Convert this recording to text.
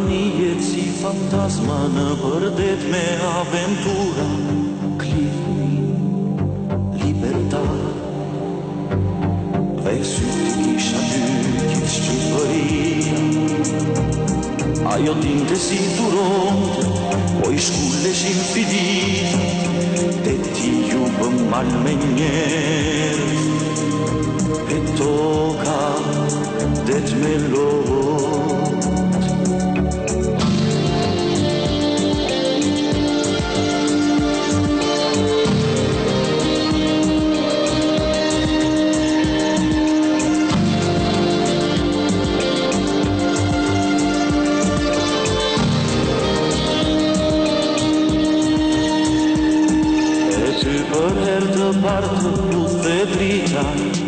Anijeți fantasma në përdet me aventura Klirri, libertà Dhe sytë kisha dy kitë shqipëria Ajo dinte si duronte, po și shkulleshin fidit Te ti ju bëm mal me njerës E toka det me lot E ty për her